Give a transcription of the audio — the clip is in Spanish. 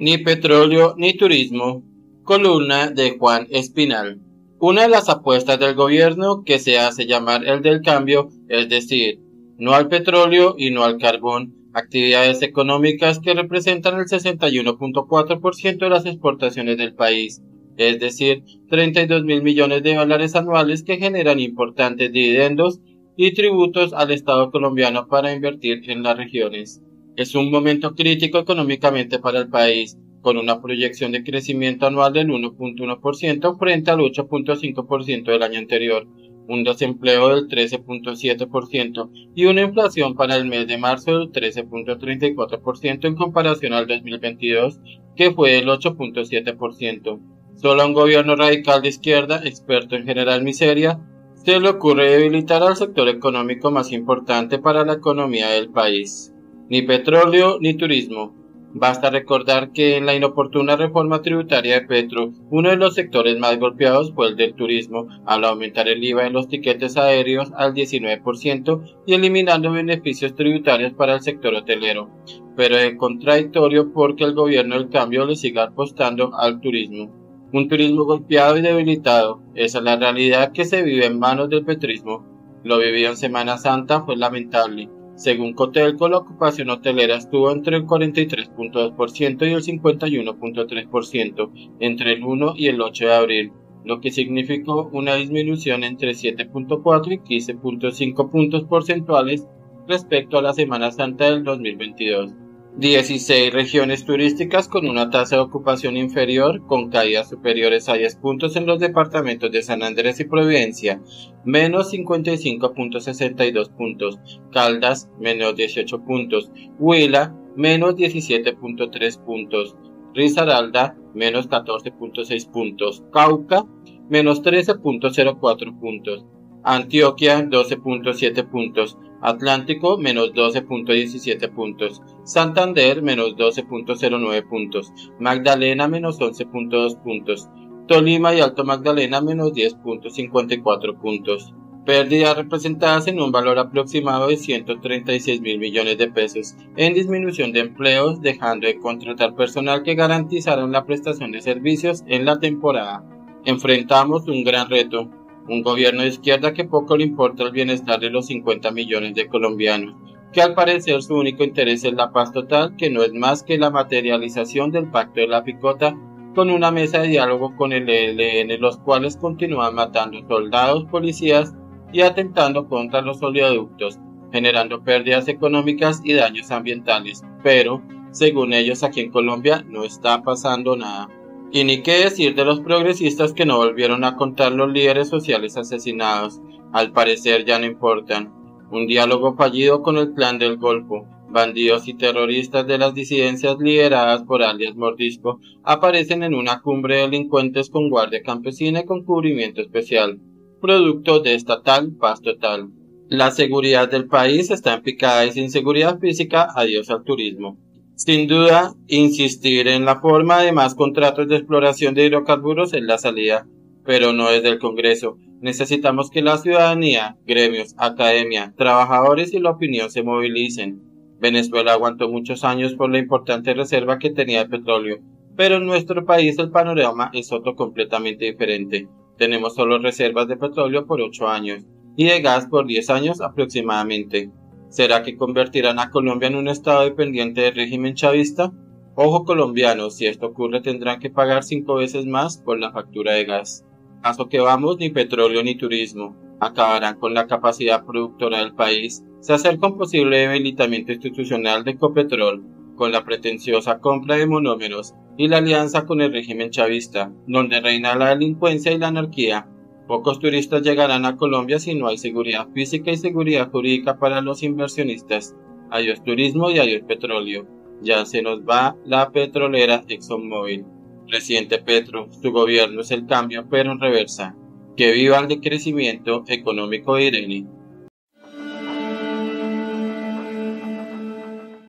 Ni petróleo ni turismo. Columna de Juan Espinal. Una de las apuestas del gobierno que se hace llamar el del cambio, es decir, no al petróleo y no al carbón, actividades económicas que representan el 61.4% de las exportaciones del país, es decir, 32 mil millones de dólares anuales que generan importantes dividendos y tributos al Estado colombiano para invertir en las regiones. Es un momento crítico económicamente para el país, con una proyección de crecimiento anual del 1.1% frente al 8.5% del año anterior, un desempleo del 13.7% y una inflación para el mes de marzo del 13.34% en comparación al 2022, que fue del 8.7%. Solo a un gobierno radical de izquierda, experto en general miseria, se le ocurre debilitar al sector económico más importante para la economía del país. Ni petróleo ni turismo, Basta recordar que en la inoportuna reforma tributaria de Petro, uno de los sectores más golpeados fue el del turismo, al aumentar el IVA en los tiquetes aéreos al 19% y eliminando beneficios tributarios para el sector hotelero. Pero es contradictorio porque el gobierno del cambio le sigue apostando al turismo. Un turismo golpeado y debilitado, esa es la realidad que se vive en manos del petrismo. Lo vivido en Semana Santa fue lamentable según Cotelco, la ocupación hotelera estuvo entre el 43.2% y el 51.3% entre el 1 y el 8 de abril, lo que significó una disminución entre 7.4 y 15.5 puntos porcentuales respecto a la Semana Santa del 2022. 16 regiones turísticas con una tasa de ocupación inferior, con caídas superiores a 10 puntos en los departamentos de San Andrés y Providencia, menos 55.62 puntos, Caldas, menos 18 puntos, Huila, menos 17.3 puntos, Risaralda, menos 14.6 puntos, Cauca, menos 13.04 puntos, Antioquia 12.7 puntos, Atlántico menos 12.17 puntos, Santander menos 12.09 puntos, Magdalena menos 11.2 puntos, Tolima y Alto Magdalena menos 10.54 puntos. Pérdidas representadas en un valor aproximado de 136 mil millones de pesos, en disminución de empleos, dejando de contratar personal que garantizaron la prestación de servicios en la temporada. Enfrentamos un gran reto, un gobierno de izquierda que poco le importa el bienestar de los 50 millones de colombianos, que al parecer su único interés es la paz total, que no es más que la materialización del pacto de la picota con una mesa de diálogo con el ELN, los cuales continúan matando soldados, policías y atentando contra los oleoductos, generando pérdidas económicas y daños ambientales. Pero, según ellos, aquí en Colombia no está pasando nada. Y ni qué decir de los progresistas que no volvieron a contar los líderes sociales asesinados, al parecer ya no importan. Un diálogo fallido con el plan del Golfo, bandidos y terroristas de las disidencias lideradas por alias Mordisco aparecen en una cumbre de delincuentes con guardia campesina y con cubrimiento especial, producto de esta tal paz total. La seguridad del país está en picada y sin seguridad física, adiós al turismo. Sin duda, insistir en la forma de más contratos de exploración de hidrocarburos es la salida, pero no desde el Congreso. Necesitamos que la ciudadanía, gremios, academia, trabajadores y la opinión se movilicen. Venezuela aguantó muchos años por la importante reserva que tenía de petróleo, pero en nuestro país el panorama es otro completamente diferente. Tenemos solo reservas de petróleo por 8 años y de gas por 10 años aproximadamente. ¿Será que convertirán a Colombia en un estado dependiente del régimen chavista? Ojo colombianos, si esto ocurre tendrán que pagar cinco veces más por la factura de gas. Caso que vamos, ni petróleo ni turismo. Acabarán con la capacidad productora del país. Se acerca un posible debilitamiento institucional de Ecopetrol, con la pretenciosa compra de monómeros y la alianza con el régimen chavista, donde reina la delincuencia y la anarquía, Pocos turistas llegarán a Colombia si no hay seguridad física y seguridad jurídica para los inversionistas. Adiós turismo y adiós petróleo. Ya se nos va la petrolera ExxonMobil. Presidente Petro, su gobierno es el cambio pero en reversa. Que viva el decrecimiento económico de Irene.